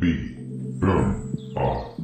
B. Boom. Off.